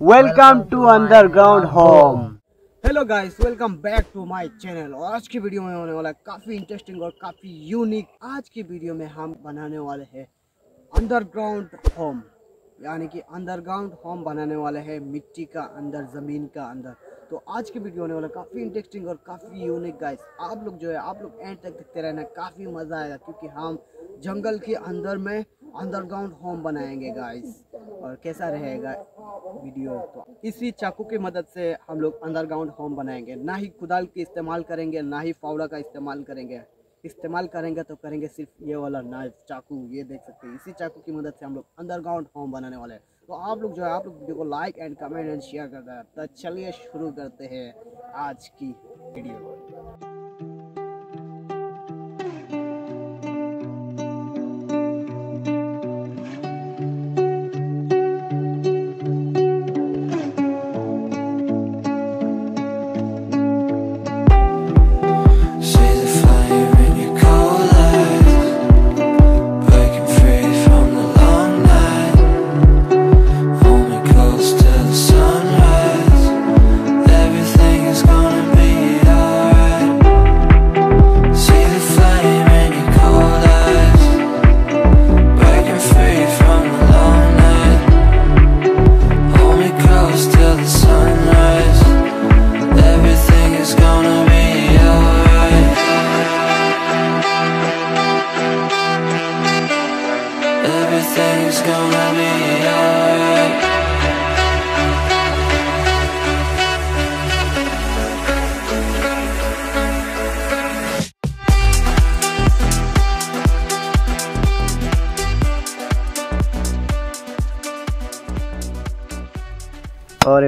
Welcome to underground home hello guys welcome back to my channel और आज की video में होने वाला है काफ़ी इंटरेस्टिंग और काफ़ी यूनिक आज की वीडियो में हम बनाने वाले हैं अंडरग्राउंड होम यानी कि अंडरग्राउंड होम बनाने वाले हैं मिट्टी का अंदर, ज़मीन का अंदर। तो आज की वीडियो होने वाला काफ़ी इंटरेस्टिंग और काफ़ी यूनिक गाइस आप लोग जो है, आप लोग एंड तक देखते रहना, काफ़ी मज़ा आएगा क्योंकि हम जंगल के अंदर में अंडरग्राउंड होम बनाएँगे गाइस और कैसा रहेगा? वीडियो। तो इसी चाकू की मदद से हम लोग अंडरग्राउंड होम बनाएँगे। ना ही कुदाल की इस्तेमाल करेंगे, ना ही फावड़ा का इस्तेमाल करेंगे। इस्तेमाल करेंगे तो करेंगे सिर्फ़ ये वाला नाइफ चाकू, ये देख सकते हैं। इसी चाकू की मदद से हम लोग अंडरग्राउंड होम बनाने वाले हैं। तो आप लोग जो है, आप लोग वीडियो को like and comment and share करते हैं तो चलिए शुरू करते हैं आज की वीडियो।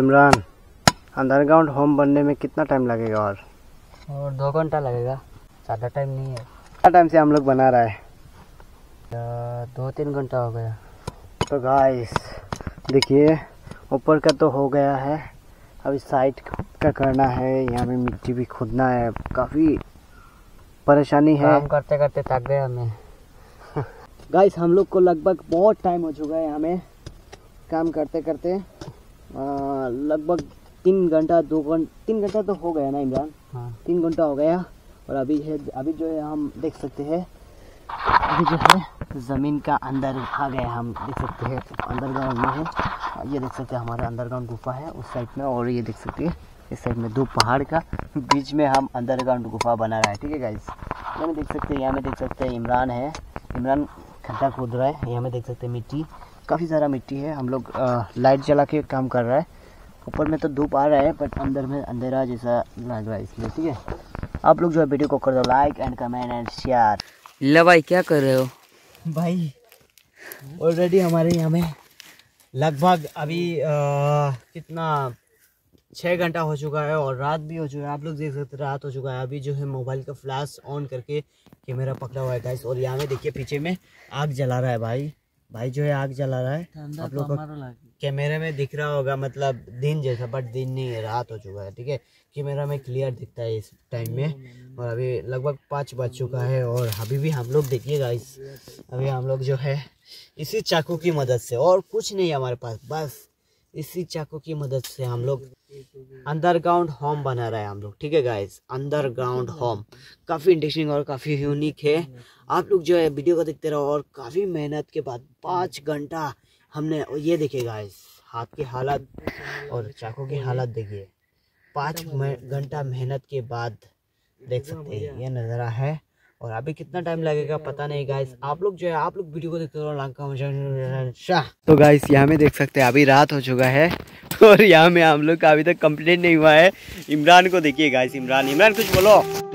इमरान अंडरग्राउंड होम बनने में कितना टाइम लगेगा और? और दो घंटा लगेगा ज़्यादा टाइम नहीं है। कितना टाइम से हम लोग बना रहा है? दो तीन घंटा हो गया। तो गाइस देखिए ऊपर का तो हो गया है। अभी साइड का करना है यहाँ में मिट्टी भी खोदना है। काफ़ी परेशानी है। काम करते करते थक गया मैं गाइस हम लोग को लगभग बहुत टाइम हो चुका है यहाँ में। काम करते करते। लगभग तीन घंटा दो घंटा तीन घंटा तो हो गया ना इमरान? हाँ। तीन घंटा हो गया। और अभी है अभी जो है हम देख सकते हैं अभी जो है ज़मीन का अंदर आ गए हम देख सकते हैं। अंडरग्राउंड में है। ये देख सकते हैं हमारा अंडरग्राउंड गुफा है उस साइड में और ये देख सकते हैं इस साइड में दो पहाड़ का बीच में हम अंडरग्राउंड गुफा बना रहा है। ठीक है गाइस यहाँ में देख सकते हैं यहाँ में देख सकते हैं इमरान है। इमरान खड्डा खोद रहा है यहाँ में देख सकते हैं मिट्टी। काफ़ी सारा मिट्टी है। हम लोग लाइट जला के काम कर रहा है। ऊपर में तो धूप आ रहा है बट अंदर में अंधेरा जैसा लग रहा है इसलिए ठीक है? आप लोग जो है वीडियो को कर दो like and comment and share Leela भाई क्या कर रहे हो? भाई ऑलरेडी हमारे यहाँ में लगभग अभी अ, कितना छः घंटा हो चुका है और रात भी हो चुका है। आप लोग देख सकते हैं रात हो चुका है। अभी जो है मोबाइल का फ्लैश ऑन करके कैमरा पकड़ा हुआ है गाइस और यहाँ में देखिए पीछे में आग जला रहा है भाई। भाई जो है आग जला रहा है आप लोग को कैमरे में दिख रहा होगा मतलब दिन जैसा बट दिन नहीं है रात हो चुका है ठीक है? कैमरा में क्लियर दिखता है इस टाइम में और अभी लगभग पाँच बज चुका है और अभी भी हम लोग देखिएगा इस अभी हम लोग जो है इसी चाकू की मदद से और कुछ नहीं है हमारे पास बस इसी चाकू की मदद से हम लोग अंडरग्राउंड होम बना रहे हैं हम लोग, ठीक है गाइस अंडरग्राउंड होम। काफ़ी इंटरेस्टिंग और काफ़ी यूनिक है। आप लोग जो है वीडियो को देखते रहो और काफ़ी मेहनत के बाद पाँच घंटा हमने ये देखिए गाइस हाथ की हालत और चाकू की हालत देखिए। पाँच घंटा मेहनत के बाद देख सकते हैं, ये नज़ारा है। और अभी कितना टाइम लगेगा पता नहीं गाइस आप लोग जो है, आप लोग वीडियो को देखते रहो शाह। तो गाइस यहाँ में देख सकते हैं, अभी रात हो चुका है और यहाँ में हम लोग का अभी तक कंप्लीट नहीं हुआ है। इमरान को देखिए गाइस इमरान इमरान, कुछ बोलो।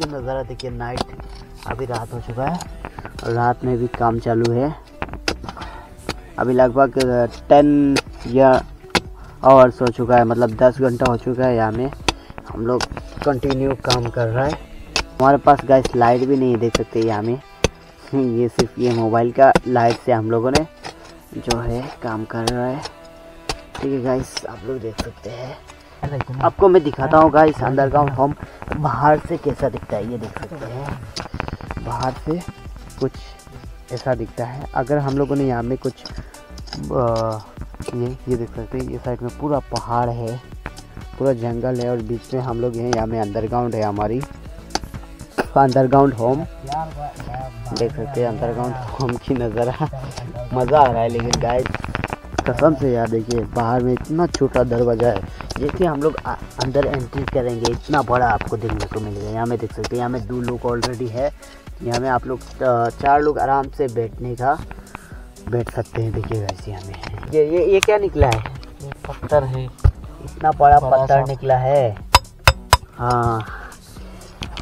देखिए नज़ारा देखिए नाइट अभी रात हो चुका है और रात में भी काम चालू है। अभी लगभग टेन या आवर्स हो चुका है मतलब दस घंटा हो चुका है यहाँ में। हम लोग कंटिन्यू काम कर रहा है। हमारे पास गैस लाइट भी नहीं देख सकते यहाँ में। ये सिर्फ़ ये मोबाइल का लाइट से हम लोगों ने जो है काम कर रहा है। ठीक है गाइस आप लोग देख सकते हैं। आपको मैं दिखाता हूँ गाइस अंडरग्राउंड होम बाहर से कैसा दिखता है ये देख सकते हैं। बाहर से कुछ ऐसा दिखता है। अगर हम लोगों ने यहाँ में कुछ अ, ये ये देख सकते हैं ये साइड में पूरा पहाड़ है पूरा जंगल है और बीच में हम लोग हैं यहाँ में अंडरग्राउंड है हमारी। अंडरग्राउंड होम देख सकते हैं अंडरग्राउंड होम की नज़ारा मज़ा आ रहा है लेकिन गाइस कसम से यार देखिए बाहर में इतना छोटा दरवाज़ा है। जैसे हम लोग अंदर एंट्री करेंगे। इतना बड़ा आपको देखने को मिलेगा यहाँ में देख सकते हैं यहाँ में दो लोग ऑलरेडी है। यहाँ में आप लोग चार लोग आराम से बैठने का बैठ सकते हैं। देखिए वैसे यहाँ में। ये ये ये क्या निकला है? ये पत्थर है। इतना बड़ा पत्थर निकला है। हाँ।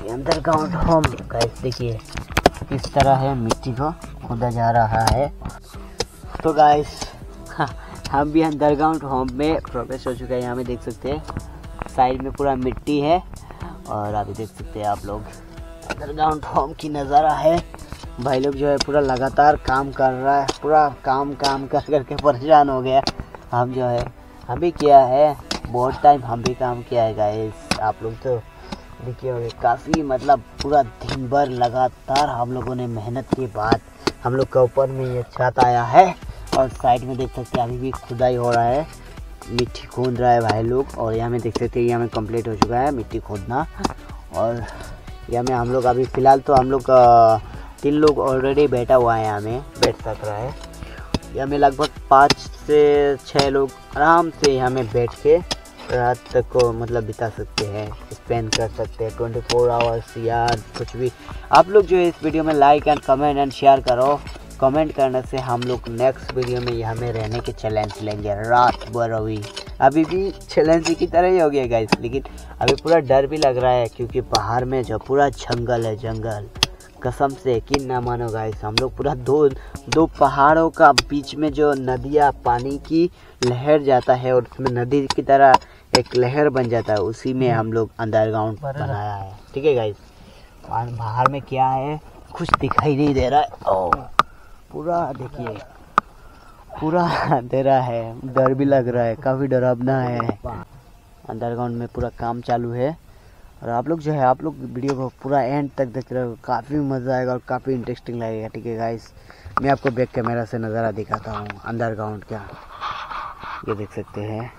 ये अंदर ग्राउंड होम गाइस देखिए किस तरह है मिट्टी को खोदा जा रहा है। तो गाइस हम भी अंडरग्राउंड होम में प्रवेश हो चुका है। यहाँ में देख सकते हैं, साइड में पूरा मिट्टी है और अभी देख सकते हैं आप लोग। अंडरग्राउंड होम की नज़ारा है। भाई लोग जो है पूरा लगातार काम कर रहा है, पूरा काम काम कर करके परेशान हो गया। हम जो है, हम भी किया है, बहुत टाइम हम भी काम किया है गाइस आप लोग तो देखिए होंगे काफ़ी मतलब पूरा दिन भर लगातार हम लोगों ने मेहनत के बाद हम लोग के ऊपर में ये छत आया है। और साइड में देख सकते हैं, अभी भी खुदाई हो रहा है। मिट्टी खोद रहा है भाई लोग, और यहाँ में देख सकते हैं, यहाँ में कंप्लीट हो चुका है मिट्टी खोदना। और यहाँ में हम लोग अभी फ़िलहाल तो हम लोग तीन लोग ऑलरेडी बैठा हुआ है यहाँ में, बैठ सक रहा है। यहाँ में लगभग पाँच से छः लोग आराम से यहाँ में बैठ के रात तक को मतलब बिता सकते हैं स्पेंड कर सकते हैं। ट्वेंटी फोर आवर्स या कुछ भी। आप लोग जो है इस वीडियो में like and comment and share करो। कमेंट करने से हम लोग नेक्स्ट वीडियो में यहाँ में रहने के चैलेंज लेंगे। रात भर अभी। अभी भी चैलेंज की तरह ही हो गया गाइस लेकिन अभी पूरा डर भी लग रहा है क्योंकि पहाड़ में जो पूरा जंगल है जंगल। कसम से यकीन ना मानो गाइस हम लोग पूरा दो दो पहाड़ों का बीच में जो नदियाँ पानी की लहर जाता है और उसमें नदी की तरह एक लहर बन जाता है उसी में हम लोग अंडरग्राउंड बनाया है। ठीक है गाइस बाहर में क्या है? कुछ दिखाई नहीं दे रहा है। ओ पूरा, देखिए, पूरा अंधेरा है, डर भी लग रहा है, काफ़ी डरावना है। अंडरग्राउंड में पूरा काम चालू है। और आप लोग जो है, आप लोग वीडियो को पूरा एंड तक देख रहे हो, काफ़ी मज़ा आएगा और काफ़ी इंटरेस्टिंग लगेगा, ठीक है गाइस मैं आपको बैक कैमरा से नज़ारा दिखाता हूँ, अंडरग्राउंड का। ये देख सकते हैं,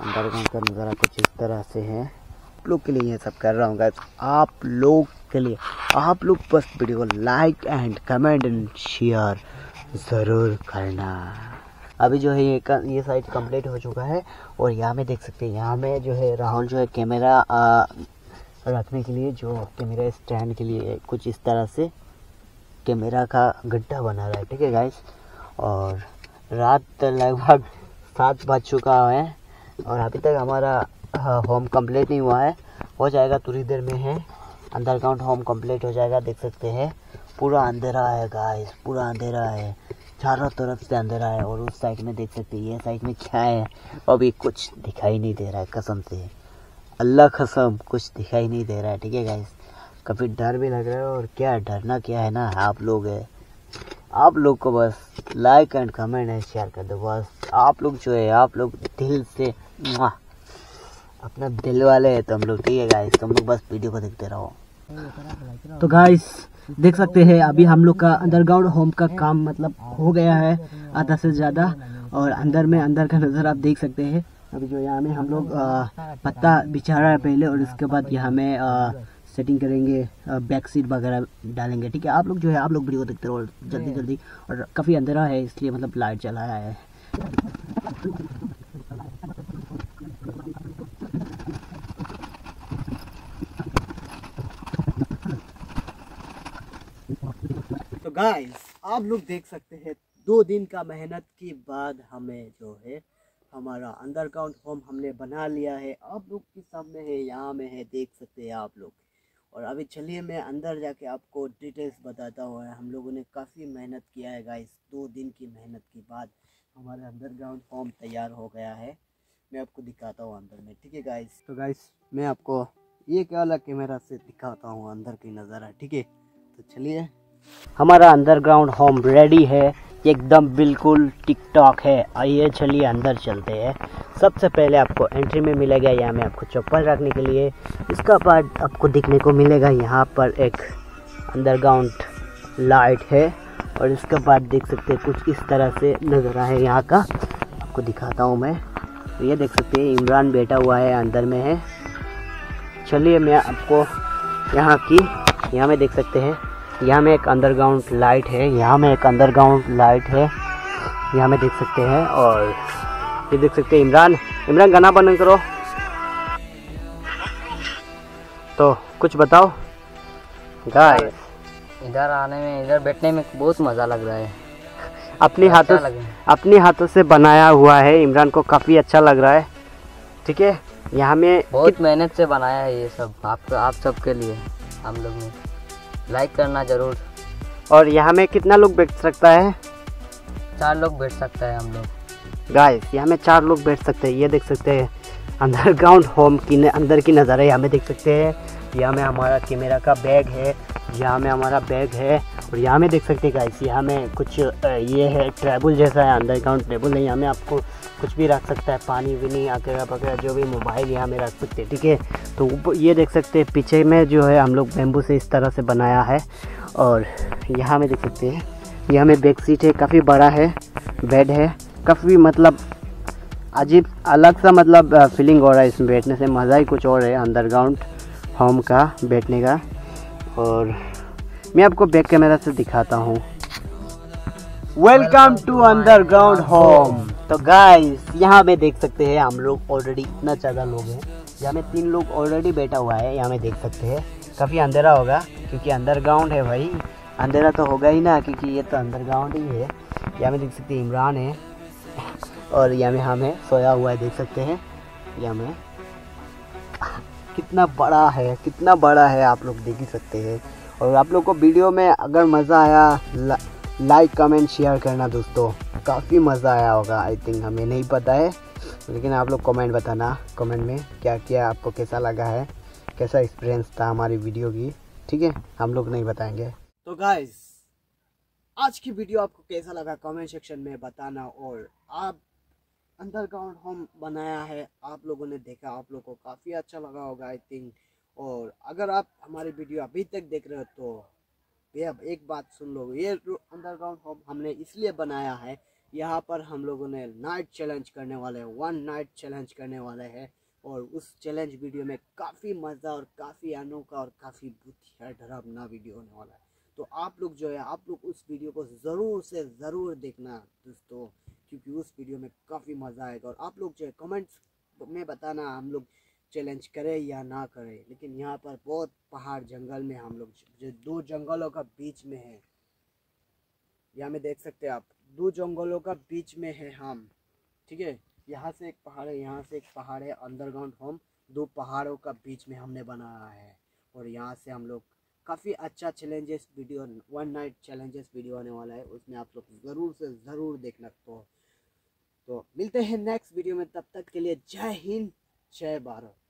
अंडरग्राउंड का नज़ारा कुछ इस तरह से है। आप लोग के लिए ये सब कर रहा हूँ गाइस आप लोग के लिए। आप लोग बस वीडियो को like and comment and share ज़रूर करना। अभी जो है ये क- ये साइड कंप्लीट हो चुका है और यहाँ में देख सकते हैं, यहाँ में जो है राहुल जो है कैमरा रखने के लिए जो कैमरा स्टैंड के लिए कुछ इस तरह से कैमरा का गड्ढा बना रहा है, ठीक है गाइस और रात लगभग सात बज चुका है और अभी तक हमारा होम कंप्लीट नहीं हुआ है। हो जाएगा थोड़ी देर में है। अंडरग्राउंड होम कंप्लीट हो जाएगा, देख सकते हैं। पूरा अंधेरा है गाइस पूरा अंधेरा है। चारों तरफ़ से अंधेरा है और उस साइड में देख सकते हैं, ये साइड में क्या है? अभी कुछ दिखाई नहीं दे रहा है, कसम से। अल्लाह कसम, कुछ दिखाई नहीं दे रहा है, ठीक है गाइस काफ़ी डर भी लग रहा है और क्या डरना क्या है ना, आप लोग है। आप लोग को बस like and comment and share कर दो, बस। आप लोग जो है, आप लोग दिल से अपना दिल वाले है तो हम लोग, ठीक है गाइस तुम लोग बस वीडियो को देखते रहो। तो गाइस देख सकते हैं, अभी हम लोग का अंडरग्राउंड होम का काम मतलब हो गया है, आधा से ज़्यादा। और अंदर में, अंदर का नज़र आप देख सकते हैं। अभी जो यहाँ में हम लोग पत्ता बिछा रहा है पहले और उसके बाद यहाँ में सेटिंग करेंगे बैक सीट वगैरह डालेंगे, ठीक है? आप लोग जो है, आप लोग वीडियो देखते रहो जल्दी जल्दी। और काफ़ी अंधेरा है, इसलिए मतलब लाइट चलाया है। गाइस आप लोग देख सकते हैं, दो दिन का मेहनत के बाद हमें जो है, हमारा अंडरग्राउंड होम हमने बना लिया है। आप लोग के सामने है, यहाँ में है, देख सकते हैं आप लोग। और अभी चलिए मैं अंदर जाके आपको डिटेल्स बताता हूँ। हम लोगों ने काफ़ी मेहनत किया है गाइस दो दिन की मेहनत के बाद हमारे अंडरग्राउंड होम तैयार हो गया है। मैं आपको दिखाता हूँ अंदर में, ठीक है गाइस तो गाइस मैं आपको ये क्या वाला कैमरा से दिखाता हूँ अंदर की नज़ारा, ठीक है? तो चलिए हमारा अंडरग्राउंड होम रेडी है, एकदम बिल्कुल टिक टॉक है। आइए, चलिए अंदर चलते हैं। सबसे पहले आपको एंट्री में मिलेगा यहाँ में आपको चप्पल रखने के लिए। इसका बाद आपको दिखने को मिलेगा, यहाँ पर एक अंडरग्राउंड लाइट है। और इसके बाद देख सकते हैं, कुछ इस तरह से नज़र है यहाँ का। आपको दिखाता हूँ मैं। तो ये देख सकते हैं, इमरान बैठा हुआ है, अंदर में है। चलिए मैं आपको यहाँ की, यहाँ में देख सकते हैं। यहाँ में एक अंडरग्राउंड लाइट है यहाँ में एक अंडरग्राउंड लाइट है। यहाँ में देख सकते हैं और ये देख सकते हैं इमरान। इमरान गाना बंद करो। तो कुछ बताओ। गाइस इधर आने में इधर बैठने में बहुत मज़ा लग रहा है। अपने अच्छा हाथों। अपनी हाथों से बनाया हुआ है इमरान को काफ़ी अच्छा लग रहा है। ठीक है? यहाँ में बहुत मेहनत से बनाया है ये सब आप आप सबके लिए हम लोग ने। लाइक करना ज़रूर। और यहाँ में कितना लोग बैठ सकता है? चार लोग बैठ सकता है हम लोग। गाइस यहाँ में चार लोग बैठ सकते हैं। ये देख सकते हैं अंडरग्राउंड होम की अंदर की नज़ारा यहाँ में देख सकते हैं। यहाँ में हमारा कैमरा का बैग है। यहाँ में हमारा बैग है। और यहाँ में देख सकते हैं गाइस यहाँ में कुछ ये है ट्रेबल जैसा है अंडरग्राउंड ट्रेबल है। यहाँ में आपको कुछ भी रख सकता है, पानी विनी वगैरह वगैरह जो भी मोबाइल यहाँ में रख सकते हैं, ठीक है? तो ये देख सकते हैं, पीछे में जो है हम लोग बेम्बू से इस तरह से बनाया है। और यहाँ में देख सकते हैं, यहाँ में बैक सीट है, काफ़ी बड़ा है बेड है, काफ़ी मतलब अजीब, अलग सा मतलब फीलिंग हो रहा है इसमें बैठने से, मज़ा ही कुछ और है अंडरग्राउंड होम का, बैठने का। और मैं आपको बैक कैमरा से दिखाता हूँ। वेलकम टू अंडरग्राउंड होम तो गाइस यहाँ में देख सकते हैं हम लोग ऑलरेडी इतना ज़्यादा लोग हैं। यहाँ में तीन लोग ऑलरेडी बैठा हुआ है, यहाँ में देख सकते हैं। काफ़ी अंधेरा होगा, क्योंकि अंडरग्राउंड है भाई। अंधेरा तो होगा ही ना, क्योंकि ये तो अंडरग्राउंड ही है। यहाँ में देख सकते हैं इमरान है, और यहाँ में हमें सोया हुआ है, देख सकते हैं। यहाँ में कितना बड़ा है, कितना बड़ा है, आप लोग देख ही सकते हैं। और आप लोग को वीडियो में अगर मज़ा आया ला, लाइक कमेंट शेयर करना दोस्तों। काफ़ी मज़ा आया होगा आई थिंक हमें नहीं पता है। लेकिन आप लोग कमेंट बताना कमेंट में क्या क्या आपको कैसा लगा है कैसा एक्सपीरियंस था हमारी वीडियो की ठीक है? हम लोग नहीं बताएँगे। तो गाइस आज की वीडियो आपको कैसा लगा कमेंट सेक्शन में बताना और आप अंडरग्राउंड होम बनाया है आप लोगों ने देखा आप लोगों को काफ़ी अच्छा लगा होगा आई थिंक और अगर आप हमारी वीडियो अभी तक देख रहे हो तो भैया, एक बात सुन लो। ये अंडरग्राउंड होम हमने इसलिए बनाया है, यहाँ पर हम लोगों ने नाइट चैलेंज करने वाले हैं वन नाइट चैलेंज करने वाले हैं और उस चैलेंज वीडियो में काफ़ी मज़ा और काफ़ी अनोखा और काफ़ी बुद्धिया डरावना वीडियो होने वाला है। तो आप लोग जो है, आप लोग उस वीडियो को ज़रूर से ज़रूर देखना दोस्तों, क्योंकि उस वीडियो में काफ़ी मज़ा आएगा और आप लोग जो है कमेंट्स में बताना हम लोग चैलेंज करें या ना करें, लेकिन यहाँ पर बहुत पहाड़ जंगल में हम लोग जो दो जंगलों का बीच में है। यहाँ में देख सकते हैं आप, दो जंगलों का बीच में है हम, ठीक है? यहाँ से एक पहाड़ है, यहाँ से एक पहाड़ है अंडरग्राउंड होम दो पहाड़ों का बीच में हमने बनाया है। और यहाँ से हम लोग काफ़ी अच्छा challenges video one night challenges video आने वाला है, उसमें आप लोग ज़रूर से ज़रूर देखना तो तो मिलते हैं नेक्स्ट वीडियो में, तब तक के लिए जय हिंद। जय भारत।